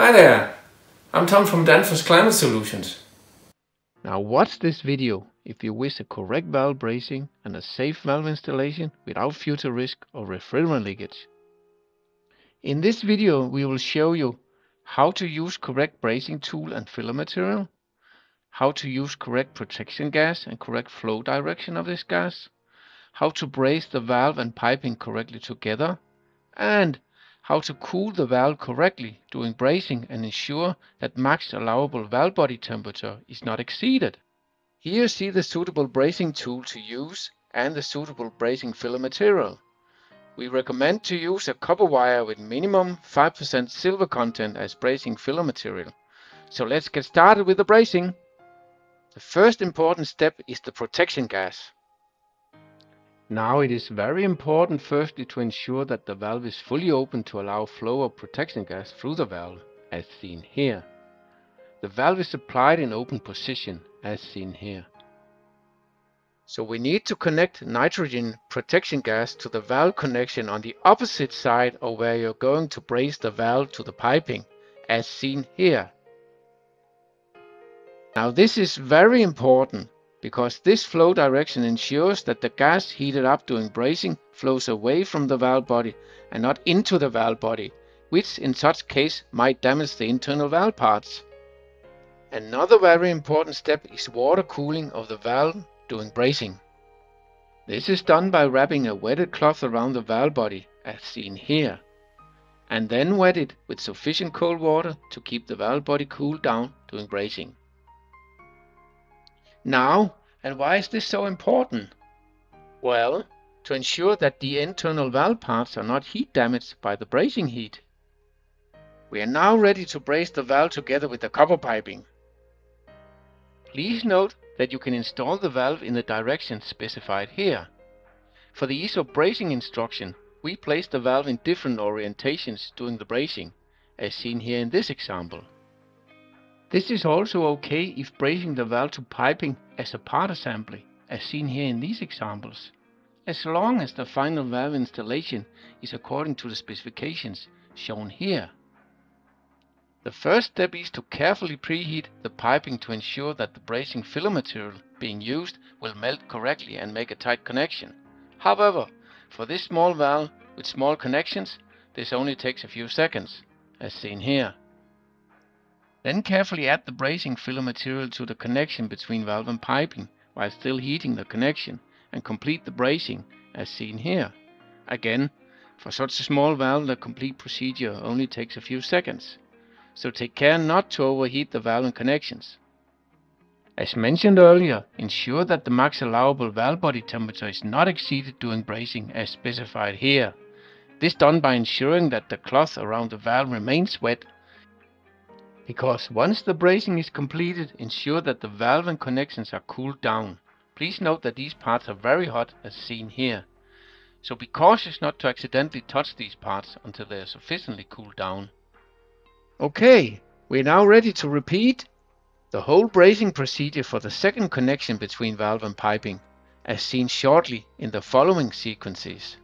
Hi there, I'm Tom from Danfoss Climate Solutions. Now watch this video if you wish a correct valve brazing and a safe valve installation without future risk of refrigerant leakage. In this video we will show you how to use correct brazing tool and filler material, how to use correct protection gas and correct flow direction of this gas, how to braze the valve and piping correctly together, and how to cool the valve correctly during brazing and ensure that max allowable valve body temperature is not exceeded. Here see the suitable brazing tool to use and the suitable brazing filler material. We recommend to use a copper wire with minimum 5% silver content as brazing filler material. So let's get started with the brazing. The first important step is the protection gas. Now it is very important firstly to ensure that the valve is fully open to allow flow of protection gas through the valve, as seen here. The valve is applied in open position, as seen here. So we need to connect nitrogen protection gas to the valve connection on the opposite side of where you're going to braze the valve to the piping, as seen here. Now this is very important because this flow direction ensures that the gas heated up during brazing flows away from the valve body and not into the valve body, which in such case might damage the internal valve parts. Another very important step is water cooling of the valve during brazing. This is done by wrapping a wetted cloth around the valve body, as seen here, and then wet it with sufficient cold water to keep the valve body cooled down during brazing. Now, and why is this so important? Well, to ensure that the internal valve parts are not heat damaged by the brazing heat. We are now ready to braze the valve together with the copper piping. Please note that you can install the valve in the direction specified here. For the ease of brazing instruction, we place the valve in different orientations during the brazing, as seen here in this example. This is also okay if brazing the valve to piping as a part assembly, as seen here in these examples, as long as the final valve installation is according to the specifications shown here. The first step is to carefully preheat the piping to ensure that the brazing filler material being used will melt correctly and make a tight connection. However, for this small valve with small connections, this only takes a few seconds, as seen here. Then carefully add the brazing filler material to the connection between valve and piping while still heating the connection and complete the brazing as seen here. Again, for such a small valve the complete procedure only takes a few seconds. So take care not to overheat the valve and connections. As mentioned earlier, ensure that the max allowable valve body temperature is not exceeded during brazing as specified here. This done by ensuring that the cloth around the valve remains wet because once the brazing is completed, ensure that the valve and connections are cooled down. Please note that these parts are very hot as seen here. So be cautious not to accidentally touch these parts until they are sufficiently cooled down. Okay, we're now ready to repeat the whole brazing procedure for the second connection between valve and piping, as seen shortly in the following sequences.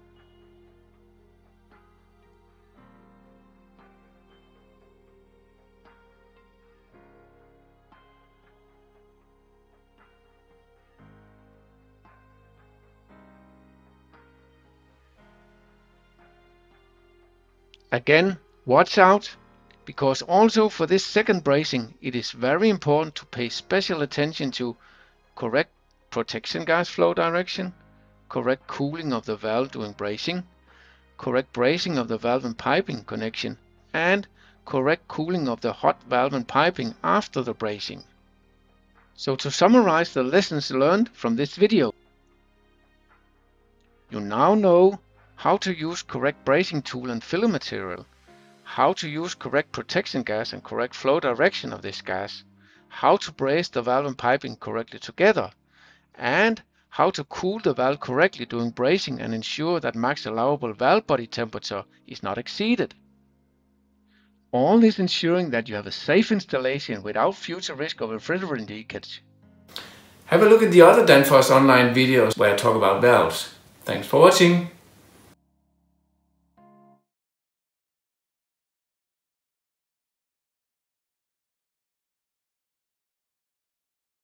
Again, watch out, because also for this second brazing, it is very important to pay special attention to correct protection gas flow direction, correct cooling of the valve during brazing, correct brazing of the valve and piping connection, and correct cooling of the hot valve and piping after the brazing. So to summarize the lessons learned from this video, you now know how to use correct brazing tool and filler material, how to use correct protection gas and correct flow direction of this gas, how to braze the valve and piping correctly together, and how to cool the valve correctly during brazing and ensure that max allowable valve body temperature is not exceeded. All this ensuring that you have a safe installation without future risk of refrigerant leakage. Have a look at the other Danfoss online videos where I talk about valves. Thanks for watching.